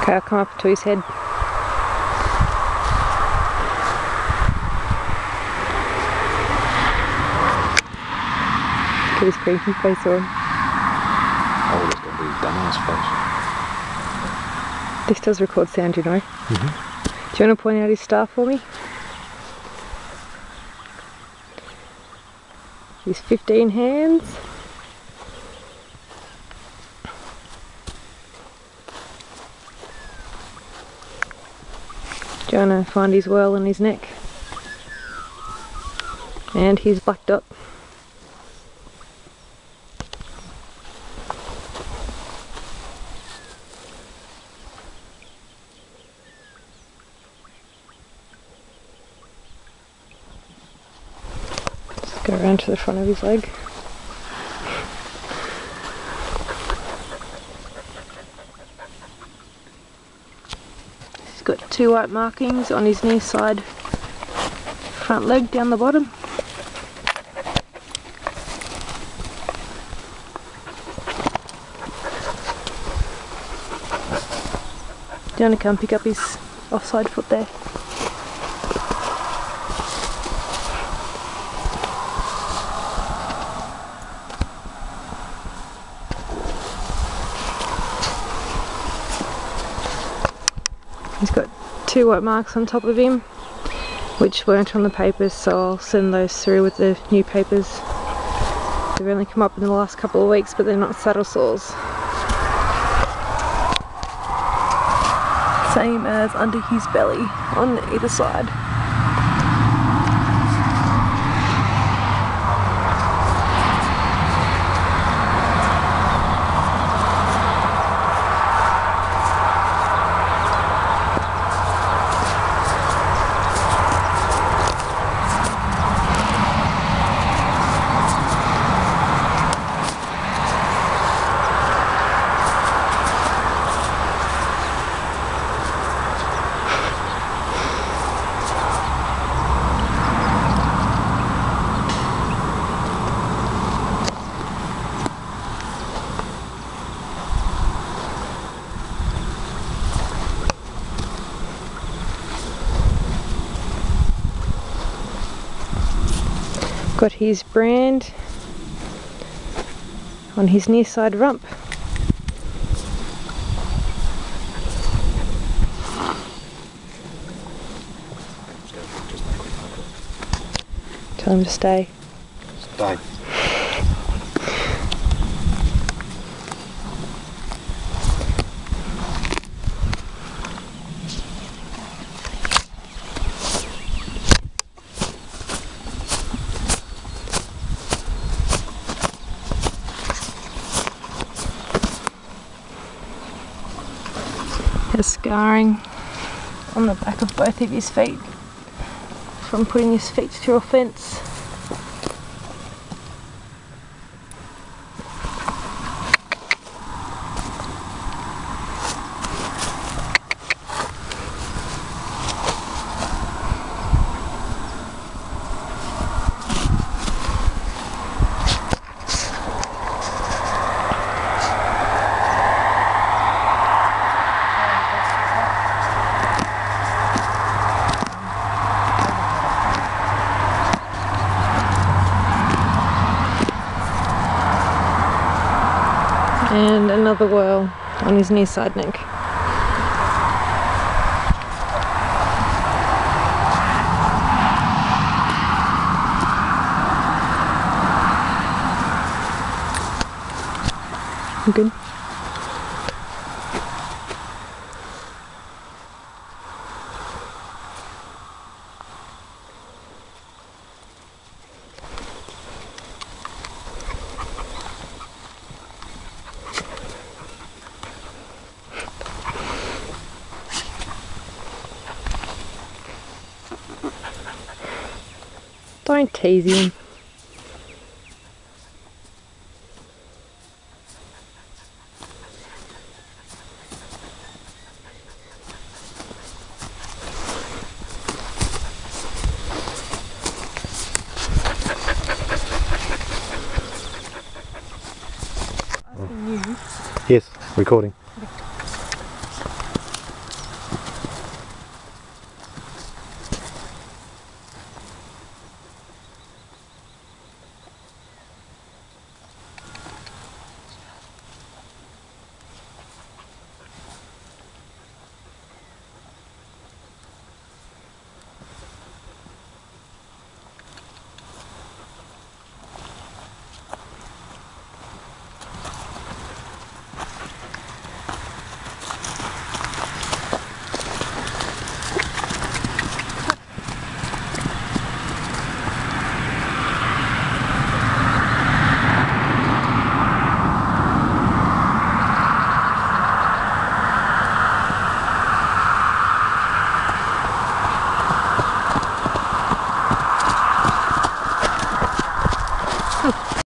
Okay, I'll come up to his head. Get his cranky face on. Oh, that's got to be his dumbass face. This does record sound, you know. Mm-hmm. Do you want to point out his star for me? He's 15 hands. You to find his whirl in his neck? And his black dot. Just go around to the front of his leg. Got two white markings on his near side front leg down the bottom. Do you want to come pick up his offside foot there? He's got two white marks on top of him, which weren't on the papers, so I'll send those through with the new papers. They've only come up in the last couple of weeks, but they're not saddle sores. Same as under his belly on either side. Got his brand on his near side rump. Tell him to stay. Stay. Has scarring on the back of both of his feet from putting his feet through a fence. another whirl on his near side neck. Good. Him. Yes, recording.